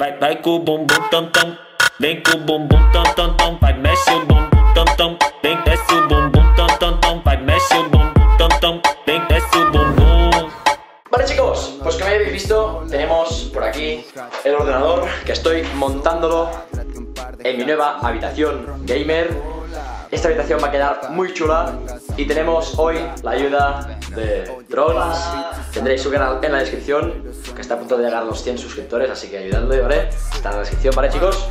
Bij koe bom bom tam tam. Ben koe bom bom tam tam tam. Bij mesje bom bom tam tam. Ben tesu bom bom tam tam tam. Bij mesje bom bom tam tam. Ben tesu bom bom. Vale chicos, pues como habéis visto, tenemos por aquí el ordenador que estoy montándolo en mi nueva habitación gamer. Esta habitación va a quedar muy chula y tenemos hoy la ayuda de Drones. Tendréis su canal en la descripción, que está a punto de llegar a los 100 suscriptores, así que ayudadle, ¿vale? Está en la descripción, ¿vale chicos?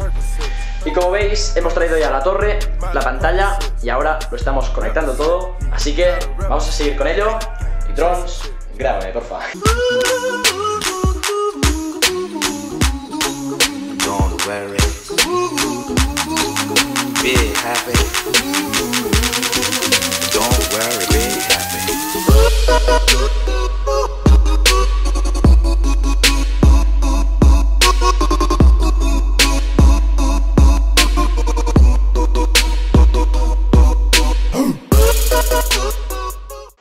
Y como veis, hemos traído ya la torre, la pantalla y ahora lo estamos conectando todo. Así que vamos a seguir con ello. Y Drones, grábame, porfa. Don't worry. Be happy.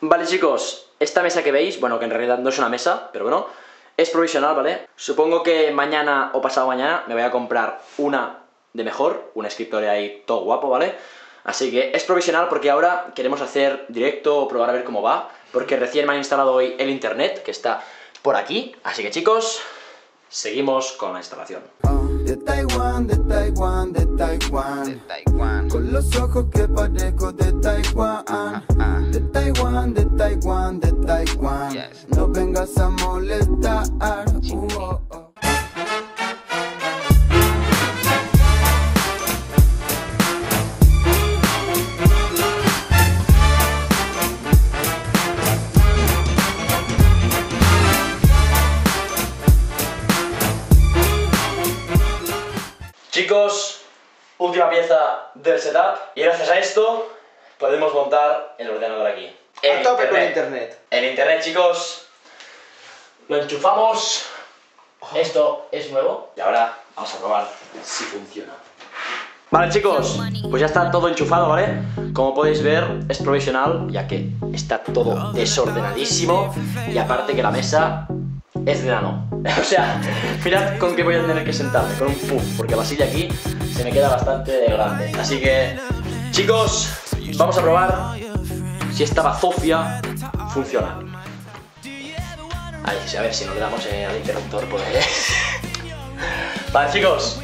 Vale chicos, esta mesa que veis, bueno que en realidad no es una mesa, pero bueno, es provisional, ¿vale? Supongo que mañana o pasado mañana me voy a comprar una de mejor, un escritorio ahí todo guapo, ¿vale? Así que es provisional porque ahora queremos hacer directo o probar a ver cómo va, porque recién me han instalado hoy el internet, que está por aquí, así que chicos, seguimos con la instalación. De Taiwán, de Taiwán, de Taiwán. Con los ojos que parezco de Taiwán. De Taiwán, de Taiwán, de Taiwán. No vengas a molestar. Uh, oh, oh. Chicos, última pieza del setup y gracias a esto podemos montar el ordenador aquí. A tope con internet. El internet, chicos, lo enchufamos. Esto es nuevo y ahora vamos a probar si funciona. Vale chicos, pues ya está todo enchufado, ¿vale? Como podéis ver es provisional ya que está todo desordenadísimo y aparte que la mesa es de nano. O sea, mirad con qué voy a tener que sentarme, con un puff, porque la silla aquí se me queda bastante grande. Así que, chicos, vamos a probar si esta bazofia funciona. Ahí, a ver si no le damos eh, al interruptor, pues... vale, chicos.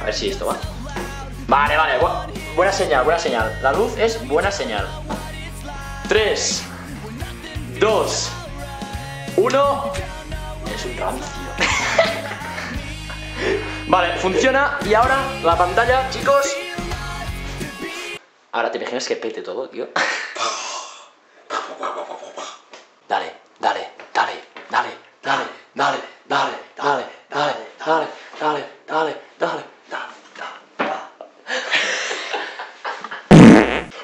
A ver si esto va. Vale, vale, bu- buena señal, buena señal. La luz es buena señal. 3, 2, 1. Es un rancio. vale, funciona. Y ahora la pantalla, chicos. Ahora te imaginas que pete todo, tío. Dale, dale, dale, dale, dale, dale, dale, dale, dale, dale, dale, dale, dale, dale, dale.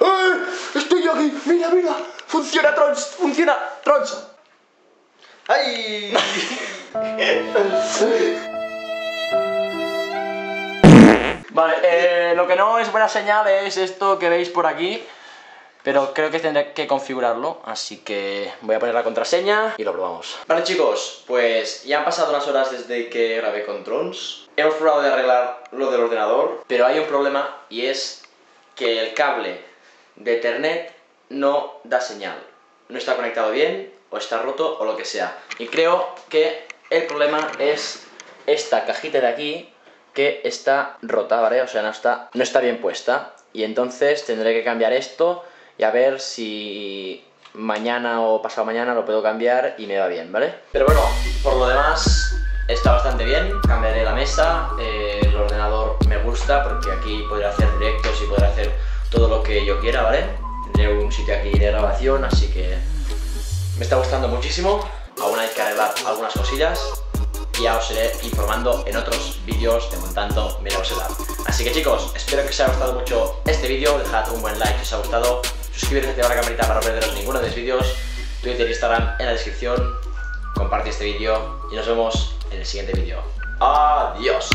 ¡Eh! ¡Estoy aquí! ¡Mira, mira! ¡Funciona, Trons! ¡Funciona, Trons! ¡Ay! Vale, eh, lo que no es buena señal es esto que veis por aquí. Pero creo que tendré que configurarlo, así que voy a poner la contraseña y lo probamos. Vale chicos, pues ya han pasado unas horas desde que grabé con Trons. Hemos probado de arreglar lo del ordenador, pero hay un problema y es que el cable de Ethernet no da señal. No está conectado bien, o está roto, o lo que sea. Y creo que el problema es esta cajita de aquí que está rota, ¿vale? O sea, no está, no está bien puesta. Y entonces tendré que cambiar esto y a ver si mañana o pasado mañana lo puedo cambiar y me va bien, ¿vale? Pero bueno, por lo demás está bastante bien. Cambiaré la mesa, eh, el ordenador me gusta porque aquí podré hacer directos y podré hacer todo lo que yo quiera, ¿vale? Tendré un sitio aquí de grabación, así que me está gustando muchísimo. Aún hay que arreglar algunas cosillas y ya os iré informando en otros vídeos de montando mi nuevo setup. Así que chicos, espero que os haya gustado mucho este vídeo, dejad un buen like si os ha gustado, suscribiros y activar la campanita para no perderos ninguno de los vídeos, Twitter e Instagram en la descripción, comparte este vídeo y nos vemos en el siguiente vídeo. Adiós.